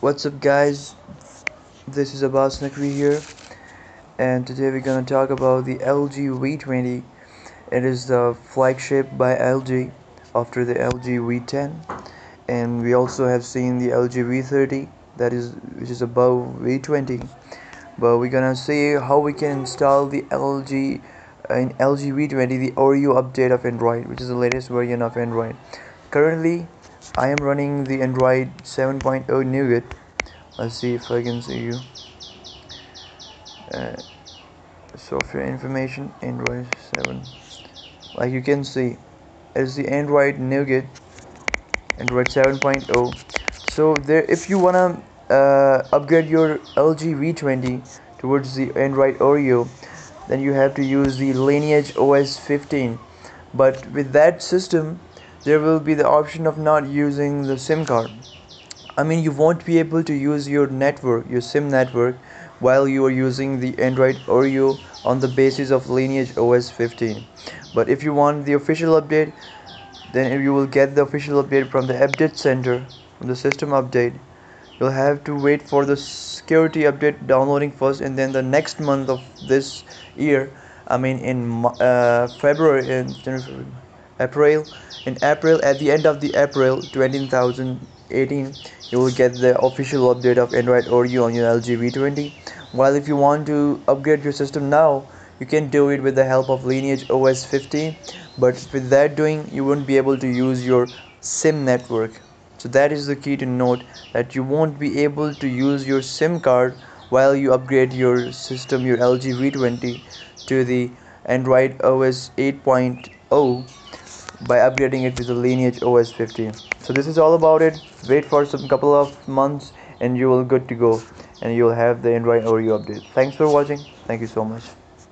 What's up guys? This is Abbas Naqvi here and today we're gonna talk about the LG V20 it is the flagship by LG after the LG V10 and we also have seen the LG V30 that is which is above V20 but we're gonna see how we can install the LG in LG V20 the Oreo update of Android which is the latest version of Android. Currently I am running the Android 7.0 Nougat. Let's see if I can see you. Uh, software information Android 7 like you can see it's the Android Nougat Android 7.0 so there if you wanna uh, upgrade your LG V20 towards the Android Oreo then you have to use the Lineage OS 15 but with that system there will be the option of not using the SIM card. I mean you won't be able to use your network, your SIM network while you are using the Android Oreo on the basis of Lineage OS 15. But if you want the official update, then you will get the official update from the update center, from the system update. You'll have to wait for the security update downloading first and then the next month of this year, I mean in uh, February, in April. In April at the end of the April 2018 you will get the official update of Android Oreo on your LG V20 while if you want to upgrade your system now you can do it with the help of Lineage OS 15. but with that doing you won't be able to use your SIM network. So that is the key to note that you won't be able to use your SIM card while you upgrade your system your LG V20 to the Android OS 8.0 by upgrading it to the lineage OS 15 so this is all about it. Wait for some couple of months and you will good to go. And you will have the Android Oreo update. Thanks for watching. Thank you so much